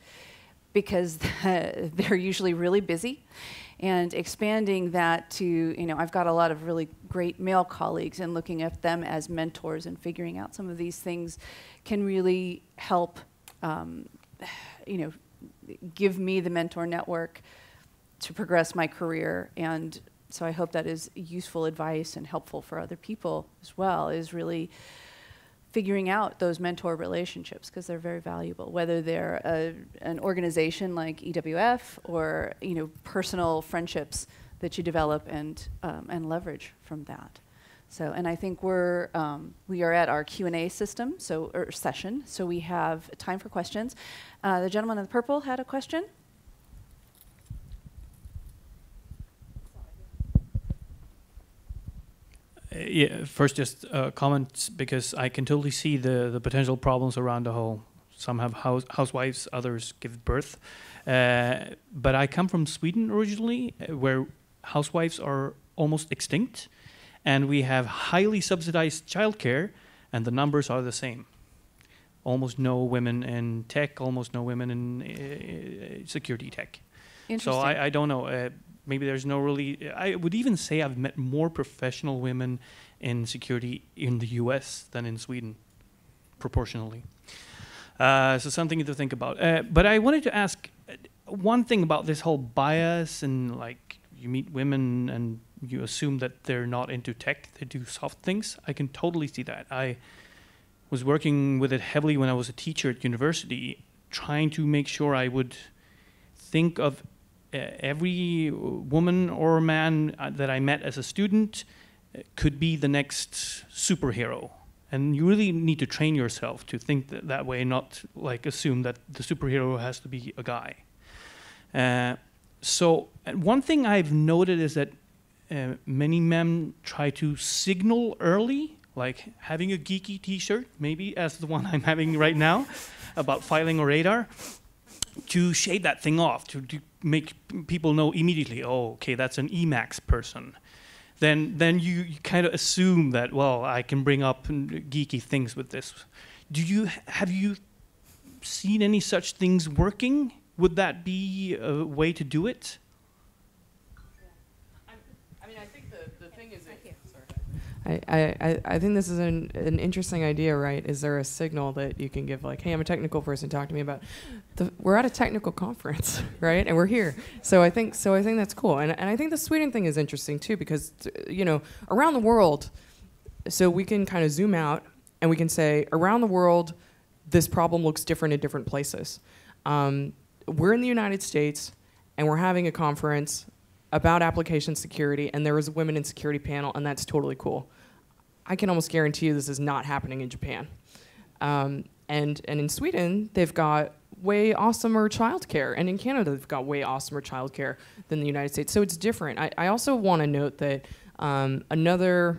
because [laughs] they're usually really busy, and expanding that to, you know, I've got a lot of really great male colleagues, and looking at them as mentors and figuring out some of these things can really help um, you know, give me the mentor network to progress my career. And so I hope that is useful advice and helpful for other people as well, is really figuring out those mentor relationships because they're very valuable, whether they're a, an organization like EWF or, you know, personal friendships that you develop and, um, and leverage from that. So, and I think we're um, we are at our Q and A system, so or session. So we have time for questions. Uh, the gentleman in the purple had a question. Uh, yeah, first just uh, comments because I can totally see the the potential problems around the whole. Some have house, housewives, others give birth. Uh, but I come from Sweden originally, uh, where housewives are almost extinct and we have highly subsidized childcare and the numbers are the same. Almost no women in tech, almost no women in uh, security tech. Interesting. So I, I don't know. Uh, maybe there's no really. I would even say I've met more professional women in security in the U.S. than in Sweden, proportionally. Uh, so something to think about. Uh, but I wanted to ask one thing about this whole bias and like you meet women and you assume that they're not into tech, they do soft things. I can totally see that. I was working with it heavily when I was a teacher at university, trying to make sure I would think of uh, every woman or man uh, that I met as a student uh, could be the next superhero. And you really need to train yourself to think th- that way, not like assume that the superhero has to be a guy. Uh, so, one thing I've noted is that uh, many men try to signal early, like having a geeky T-shirt, maybe as the one [laughs] I'm having right now, about filing a radar, to shade that thing off, to, to make people know immediately, oh, okay, that's an Emacs person. Then, then you, you kind of assume that, well, I can bring up geeky things with this. Do you have you seen any such things working? Would that be a way to do it? I mean, I think the, the thing is, I, I, I- think this is an, an interesting idea, right? Is there a signal that you can give, like, hey, I'm a technical person, talk to me about the, we're at a technical conference, [laughs] right? And we're here. So I think, so I think that's cool. And, and I think the Sweden thing is interesting too, because, you know, around the world, so we can kind of zoom out and we can say, around the world, this problem looks different in different places. Um, we're in the United States and we're having a conference about application security, and there was a women in security panel, and that's totally cool. I can almost guarantee you this is not happening in Japan. Um, and, and in Sweden, they've got way awesomer childcare, and in Canada, they've got way awesomer childcare than the United States. So it's different. I, I also want to note that um, another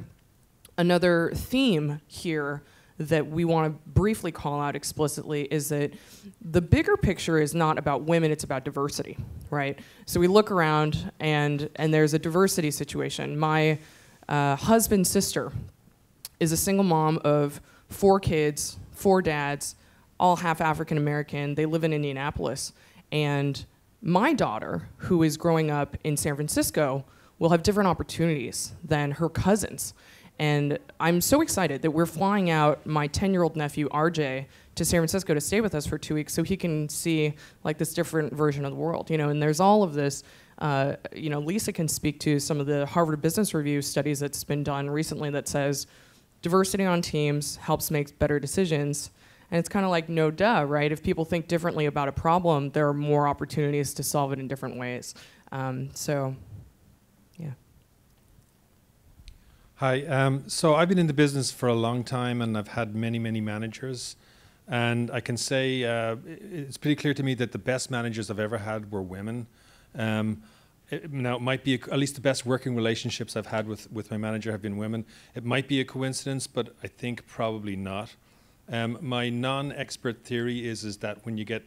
another theme here that we want to briefly call out explicitly is that the bigger picture is not about women it's about diversity right? So we look around and and there's a diversity situation. My uh, husband's sister is a single mom of four kids four dads all half african american. They live in indianapolis. And my daughter who is growing up in san francisco will have different opportunities than her cousins and I'm so excited that we're flying out my 10 year old nephew, RJ, to San Francisco to stay with us for two weeks so he can see like this different version of the world, you know, and there's all of this. Uh, you know, Lisa can speak to some of the Harvard Business Review studies that's been done recently that says diversity on teams helps make better decisions. And it's kind of like no duh, right? If people think differently about a problem, there are more opportunities to solve it in different ways. Um, so, yeah. Hi. Um, so I've been in the business for a long time, and I've had many, many managers. And I can say uh, it's pretty clear to me that the best managers I've ever had were women. Um, it, now it might be a, at least the best working relationships I've had with, with my manager have been women. It might be a coincidence, but I think probably not. Um, my non-expert theory is is that when you get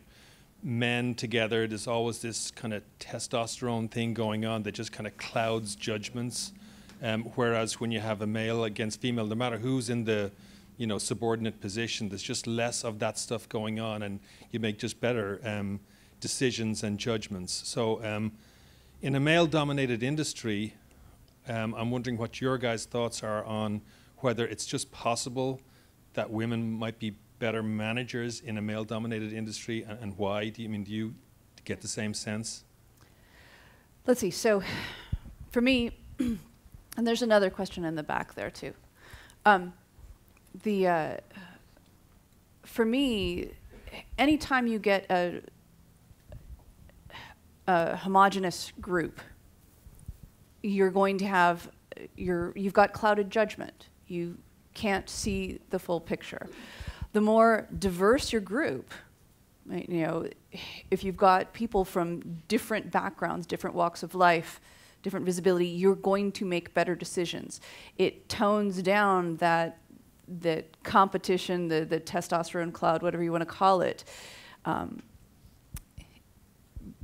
men together, there's always this kind of testosterone thing going on that just kind of clouds judgments. Um, whereas when you have a male against female, no matter who's in the you know subordinate position, there's just less of that stuff going on, and you make just better um, decisions and judgments. So, um, in a male-dominated industry, um, I'm wondering what your guys' thoughts are on whether it's just possible that women might be better managers in a male-dominated industry, and, and why? Do you I mean do you get the same sense? Let's see. So, for me, [clears throat] and there's another question in the back there too. Um, the uh, for me, anytime you get a, a homogenous group, you're going to have your you've got clouded judgment. You can't see the full picture. The more diverse your group, you know, if you've got people from different backgrounds, different walks of life, different visibility, you're going to make better decisions. It tones down that that competition, the the testosterone cloud, whatever you want to call it, um,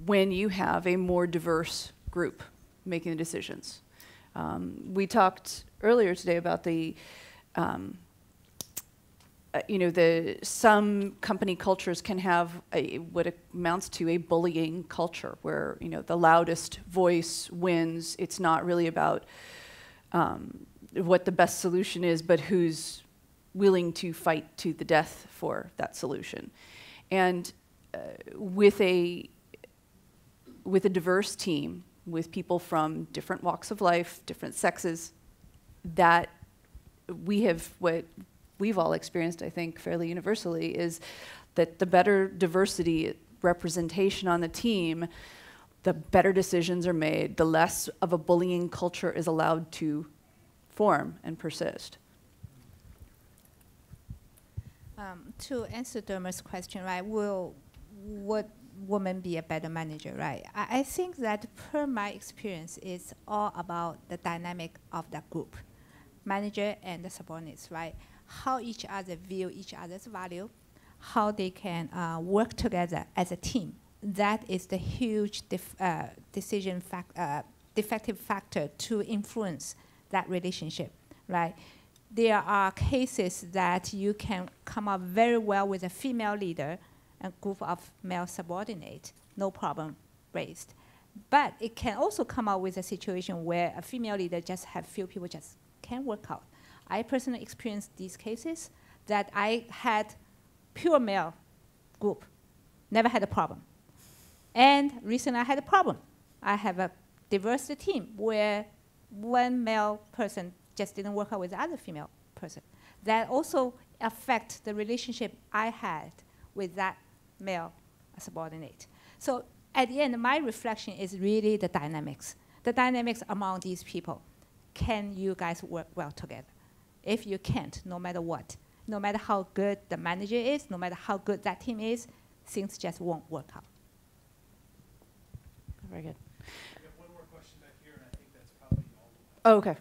when you have a more diverse group making the decisions. Um, we talked earlier today about the um, uh, you know, the some company cultures can have a, what amounts to a bullying culture, where you know the loudest voice wins. It's not really about um, what the best solution is, but who's willing to fight to the death for that solution. And uh, with a with a diverse team, with people from different walks of life, different sexes, that we have what we've all experienced, I think, fairly universally, is that the better diversity representation on the team, the better decisions are made, the less of a bullying culture is allowed to form and persist. Um, to answer Dermot's question, right, will would women be a better manager, right? I, I think that per my experience, it's all about the dynamic of the group, manager and the subordinates, right? How each other view each other's value, how they can uh, work together as a team. That is the huge uh, decision fac- uh, defective factor to influence that relationship, right? There are cases that you can come up very well with a female leader and group of male subordinate, no problem raised. But it can also come up with a situation where a female leader just have few people just can't work out. I personally experienced these cases that I had pure male group, never had a problem. And recently I had a problem. I have a diverse team where one male person just didn't work out with the other female person. That also affect the relationship I had with that male subordinate. So at the end, my reflection is really the dynamics. The dynamics among these people. Can you guys work well together? If you can't, no matter what, no matter how good the manager is, no matter how good that team is, things just won't work out. Very good. Oh, okay.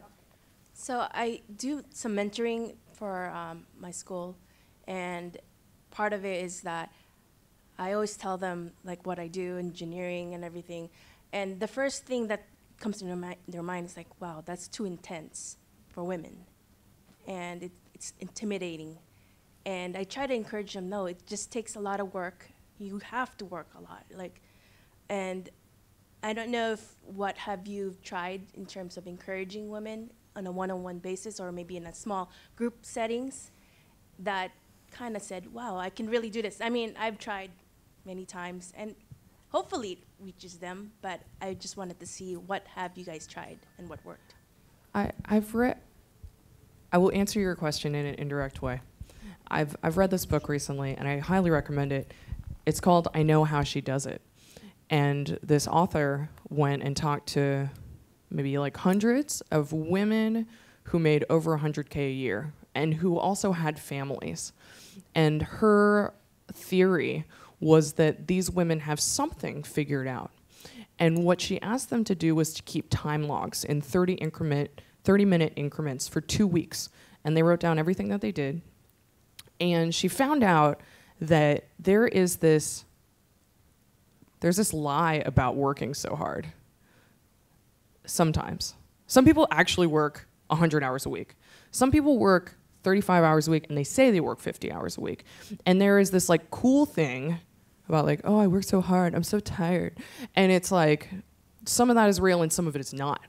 So I do some mentoring for um, my school, and part of it is that I always tell them like what I do, engineering and everything, and the first thing that comes to their, mi- their mind is like, wow, that's too intense for women, and it, it's intimidating. And I try to encourage them, no, it just takes a lot of work. You have to work a lot, like, and I don't know if what have you tried in terms of encouraging women on a one-on-one basis or maybe in a small group settings that kind of said, wow, I can really do this. I mean, I've tried many times and hopefully it reaches them, but I just wanted to see what have you guys tried and what worked. I, I've read. I will answer your question in an indirect way. I've I've read this book recently, and I highly recommend it. It's called "I Know How She Does It," and this author went and talked to maybe like hundreds of women who made over 100k a year and who also had families. And her theory was that these women have something figured out. And what she asked them to do was to keep time logs in 30 increment 30 minute increments for 2 weeks. And they wrote down everything that they did. And she found out that there is this there's this lie about working so hard. Sometimes. Some people actually work 100 hours a week. Some people work 35 hours a week and they say they work 50 hours a week. And there is this like cool thing about like, oh, I work so hard, I'm so tired. And it's like some of that is real and some of it is not.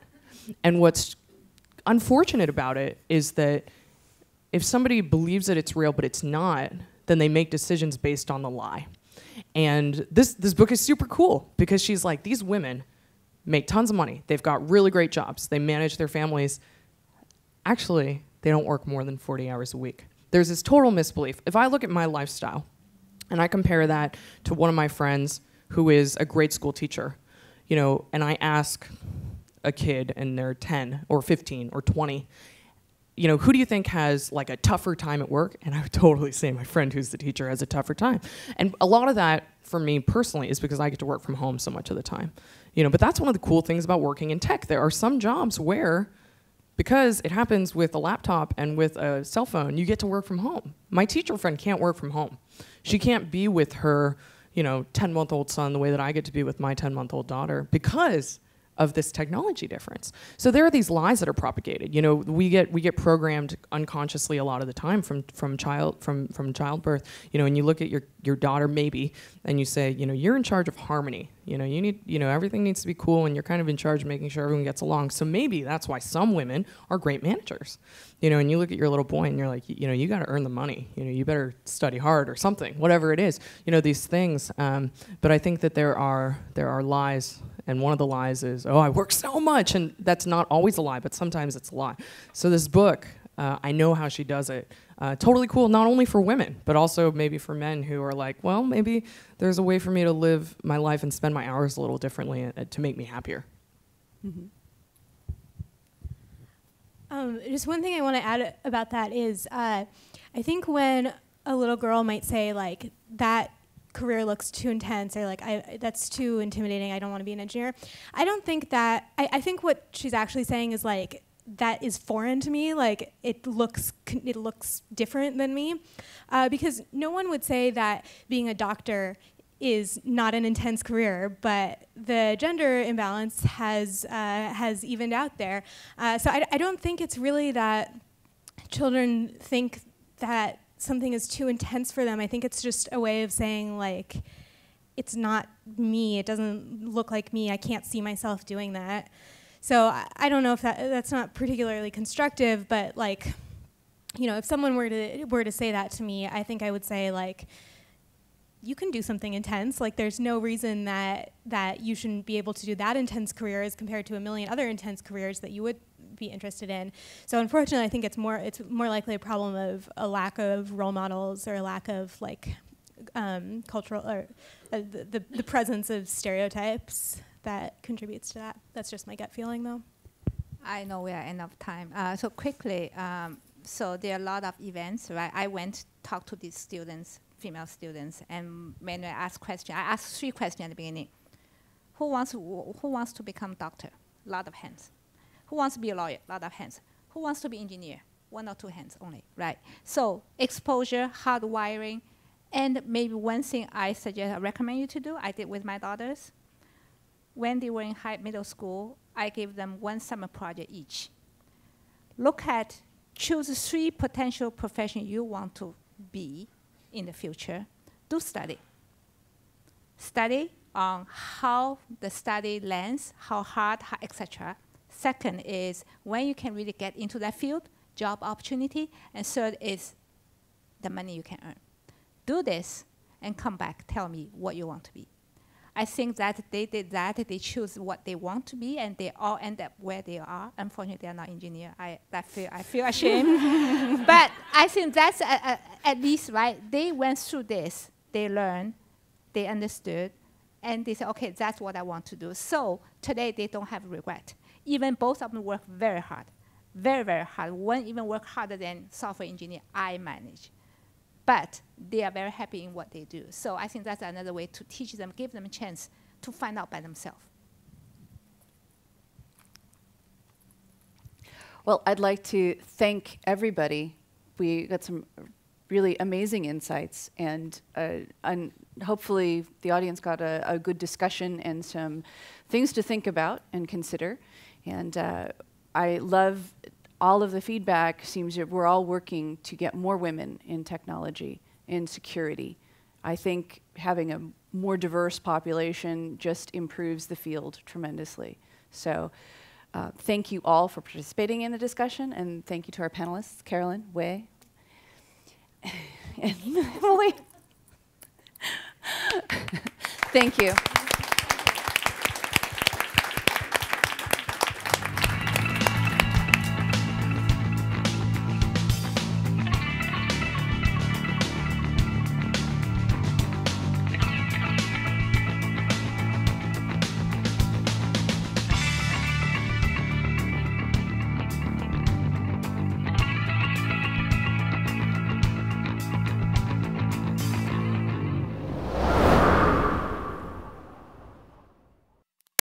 And what's unfortunate about it is that if somebody believes that it's real but it's not, then they make decisions based on the lie. And this this book is super cool because she's like these women make tons of money. They've got really great jobs. They manage their families. Actually, they don't work more than 40 hours a week. There's this total misbelief. If I look at my lifestyle and I compare that to one of my friends who is a grade school teacher, you know, and I ask a kid and they're 10 or 15 or 20, you know, who do you think has like a tougher time at work? And I would [laughs] totally say my friend who's the teacher has a tougher time. And a lot of that for me personally is because I get to work from home so much of the time. You know, but that's one of the cool things about working in tech. There are some jobs where because it happens with a laptop and with a cell phone, you get to work from home. My teacher friend can't work from home. She can't be with her, you know, 10-month-old son the way that I get to be with my 10-month-old daughter because of this technology difference. So there are these lies that are propagated. You know, we get we get programmed unconsciously a lot of the time from from child from from childbirth. You know, and you look at your your daughter maybe and you say, you know, you're in charge of harmony. You know, you need you know everything needs to be cool and you're kind of in charge of making sure everyone gets along. So maybe that's why some women are great managers. You know, and you look at your little boy and you're like, you know, you got to earn the money. You know, you better study hard or something, whatever it is. You know, these things. Um, but I think that there are there are lies and one of the lies is, oh, I work so much. And that's not always a lie, but sometimes it's a lie. So this book, uh, I know how she does it. Uh, totally cool, not only for women, but also maybe for men who are like, well, maybe there's a way for me to live my life and spend my hours a little differently uh, to make me happier. Mm-hmm. Um, just one thing I want to add about that is uh, I think when a little girl might say, like, that career looks too intense or like I, that's too intimidating i don't want to be an engineer i don't think that I, I think what she's actually saying is like that is foreign to me like it looks it looks different than me uh, because no one would say that being a doctor is not an intense career, but the gender imbalance has uh, has evened out there. Uh, so I, I don't think it's really that children think that something is too intense for them. I think it's just a way of saying like, it's not me. It doesn't look like me. I can't see myself doing that. So I, I don't know if that that's not particularly constructive, but like, you know, if someone were to were to say that to me, I think I would say like, you can do something intense. Like there's no reason that that you shouldn't be able to do that intense career as compared to a million other intense careers that you would be interested in. So unfortunately, I think it's more it's more likely a problem of a lack of role models or a lack of like um, cultural or uh, the, the, the presence of stereotypes that contributes to that. That's just my gut feeling, though. I know we are end of time. Uh, so quickly, um, so there are a lot of events, right? I went talk to these students, female students, and when I ask questions, I asked three questions at the beginning. Who wants who wants to become doctor? A lot of hands. Who wants to be a lawyer? A lot of hands. Who wants to be engineer? One or two hands only, right? So exposure, hardwiring, and maybe one thing I suggest, I recommend you to do, I did with my daughters. When they were in high middle school, I gave them one summer project each. Look at, choose three potential profession you want to be in the future. Do study. Study on how the study lens, how hard, etc. Second is when you can really get into that field, job opportunity. And third is the money you can earn. Do this and come back, tell me what you want to be. I think that they did that, they choose what they want to be, and they all end up where they are. Unfortunately, they are not engineer. I, that feel, I feel ashamed. [laughs] but I think that's a, a, at least, right, they went through this, they learned, they understood, and they said, okay, that's what I want to do. So today, they don't have regret even both of them work very hard, very, very hard. One even work harder than software engineer I manage. But they are very happy in what they do. So I think that's another way to teach them, give them a chance to find out by themselves. Well, I'd like to thank everybody. We got some really amazing insights, and, uh, and hopefully the audience got a, a, good discussion and some things to think about and consider. And uh, I love all of the feedback seems that we're all working to get more women in technology, in security. I think having a more diverse population just improves the field tremendously. So uh, thank you all for participating in the discussion, and thank you to our panelists, Carolyn, Wei, [laughs] and Emily. [laughs] thank you.